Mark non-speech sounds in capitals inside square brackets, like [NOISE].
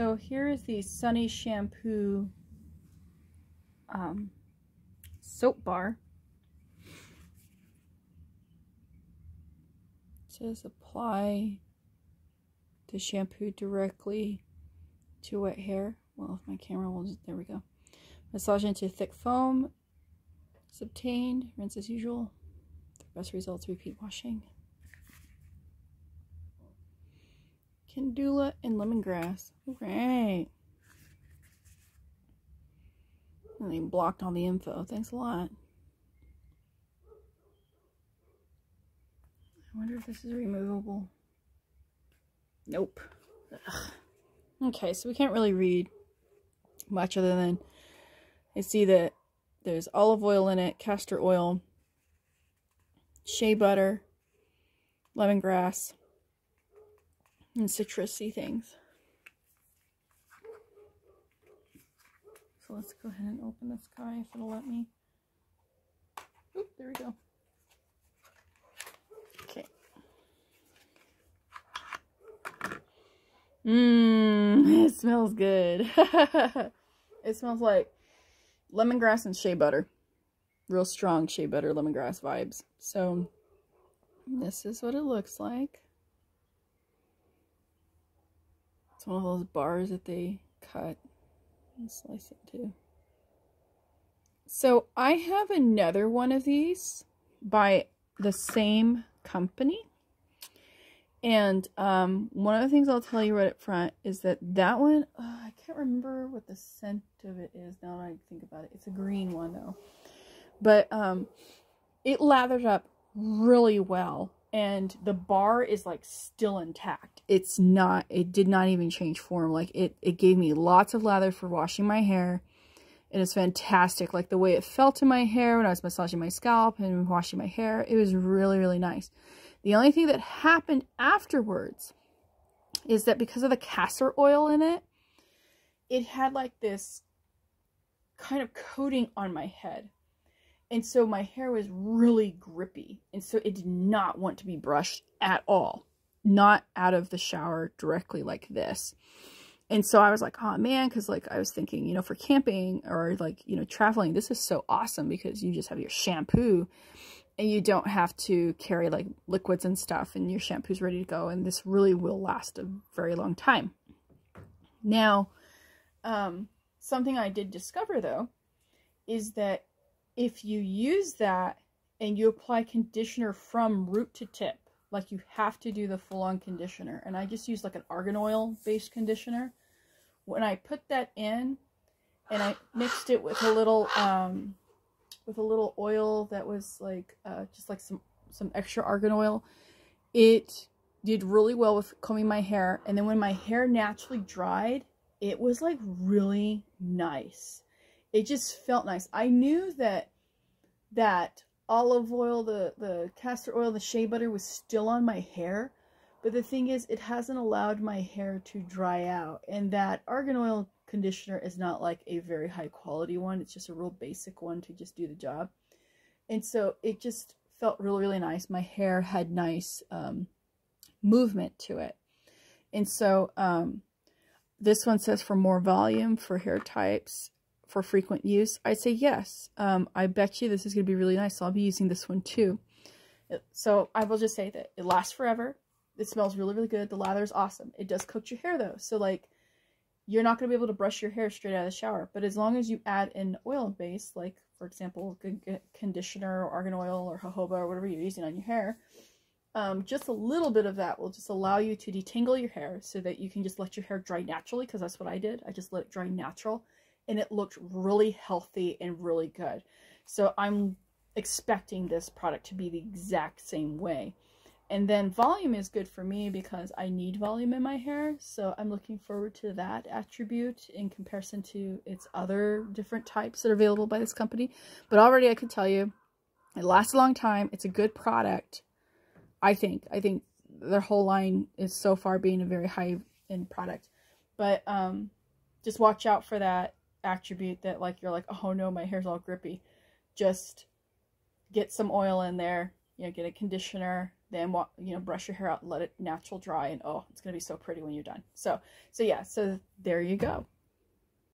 So here is the Sunny Shampoo um, soap bar. It says apply the shampoo directly to wet hair. Well, if my camera will, just, there we go. Massage into thick foam is obtained. Rinse as usual. Best results, repeat washing. Calendula and lemongrass. Great. And they blocked all the info. Thanks a lot. I wonder if this is removable. Nope. Ugh. Okay, so we can't really read much other than I see that there's olive oil in it, castor oil, shea butter, lemongrass, and citrusy things. So let's go ahead and open this guy if it'll let me. Oop, there we go. Okay. Mmm, [LAUGHS] it smells good. [LAUGHS] it smells like lemongrass and shea butter. Real strong shea butter lemongrass vibes. So this is what it looks like. It's one of those bars that they cut and slice into. So I have another one of these by the same company. And um, one of the things I'll tell you right up front is that that one, uh, I can't remember what the scent of it is now that I think about it. It's a green one though. But um, it lathered up really well and the bar is like still intact. It's not, it did not even change form. Like it, it gave me lots of lather for washing my hair. And It is fantastic. Like the way it felt in my hair when I was massaging my scalp and washing my hair. It was really, really nice. The only thing that happened afterwards is that because of the castor oil in it, it had like this kind of coating on my head. And so my hair was really grippy. And so it did not want to be brushed at all. Not out of the shower directly like this. And so I was like, oh man, because like I was thinking, you know, for camping or like, you know, traveling, this is so awesome because you just have your shampoo and you don't have to carry like liquids and stuff and your shampoo's ready to go. And this really will last a very long time. Now, um, something I did discover though, is that if you use that and you apply conditioner from root to tip, like you have to do the full-on conditioner, and I just use like an argan oil based conditioner, when I put that in and I mixed it with a little um, with a little oil that was like uh, just like some some extra argan oil, it did really well with combing my hair. And then when my hair naturally dried, it was like really nice it just felt nice. I knew that that olive oil, the, the castor oil, the shea butter was still on my hair. But the thing is, it hasn't allowed my hair to dry out. And that argan oil conditioner is not like a very high quality one. It's just a real basic one to just do the job. And so it just felt really, really nice. My hair had nice um, movement to it. And so um, this one says for more volume for hair types for frequent use? I'd say yes. Um, I bet you this is going to be really nice. So I'll be using this one too. So I will just say that it lasts forever. It smells really, really good. The lather is awesome. It does coat your hair though. So like you're not going to be able to brush your hair straight out of the shower. But as long as you add an oil base, like for example, conditioner or argan oil or jojoba or whatever you're using on your hair, um, just a little bit of that will just allow you to detangle your hair so that you can just let your hair dry naturally because that's what I did. I just let it dry natural and it looked really healthy and really good. So I'm expecting this product to be the exact same way. And then volume is good for me because I need volume in my hair. So I'm looking forward to that attribute in comparison to its other different types that are available by this company. But already I can tell you, it lasts a long time. It's a good product. I think. I think their whole line is so far being a very high end product. But um, just watch out for that attribute that like you're like, oh no, my hair's all grippy. Just get some oil in there, you know, get a conditioner, then you know brush your hair out let it natural dry and oh it's going to be so pretty when you're done so so yeah so there you go